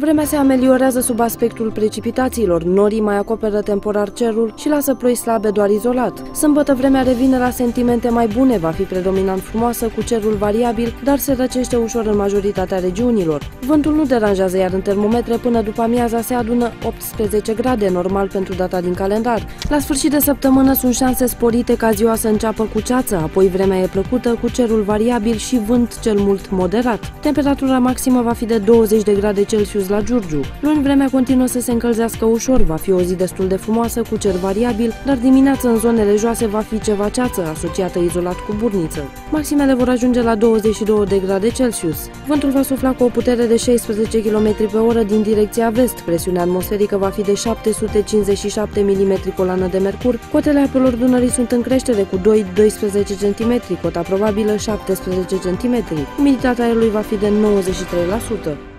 Vremea se ameliorează sub aspectul precipitațiilor, norii mai acoperă temporar cerul și lasă ploi slabe doar izolat. Sâmbătă vremea revine la sentimente mai bune, va fi predominant frumoasă cu cerul variabil, dar se răcește ușor în majoritatea regiunilor. Vântul nu deranjează, iar în termometre până după amiaza se adună 18 grade, normal pentru data din calendar. La sfârșit de săptămână sunt șanse sporite ca ziua să înceapă cu ceață, apoi vremea e plăcută cu cerul variabil și vânt cel mult moderat. Temperatura maximă va fi de 20 de grade Celsius la Giurgiu. Luni vremea continuă să se încălzească ușor, va fi o zi destul de frumoasă cu cer variabil, dar dimineața în zonele joase va fi ceva ceață, asociată izolat cu burniță. Maximele vor ajunge la 22 de grade Celsius. Vântul va sufla cu o putere de 16 km pe oră din direcția vest. Presiunea atmosferică va fi de 757 mm colană de mercur. Cotele apelor Dunării sunt în creștere cu 2-12 cm, cota probabilă 17 cm. Umiditatea aerului va fi de 93%.